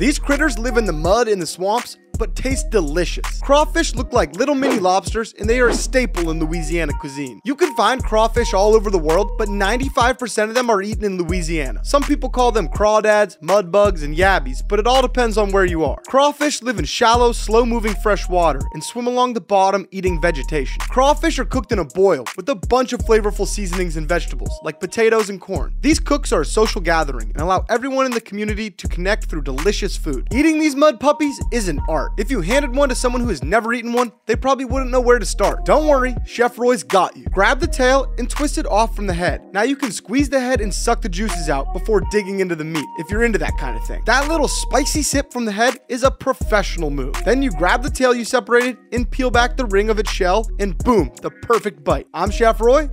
These critters live in the mud in the swamps, but taste delicious. Crawfish look like little mini lobsters and they are a staple in Louisiana cuisine. You can find crawfish all over the world, but 95% of them are eaten in Louisiana. Some people call them crawdads, mud bugs, and yabbies, but it all depends on where you are. Crawfish live in shallow, slow-moving fresh water and swim along the bottom eating vegetation. Crawfish are cooked in a boil with a bunch of flavorful seasonings and vegetables, like potatoes and corn. These cooks are a social gathering and allow everyone in the community to connect through delicious food. Eating these mud puppies is an art. If you handed one to someone who has never eaten one, they probably wouldn't know where to start. Don't worry, Chef Roy's got you. Grab the tail and twist it off from the head. Now you can squeeze the head and suck the juices out before digging into the meat, if you're into that kind of thing. That little spicy sip from the head is a professional move. Then you grab the tail you separated and peel back the ring of its shell, and boom, the perfect bite. I'm Chef Roy.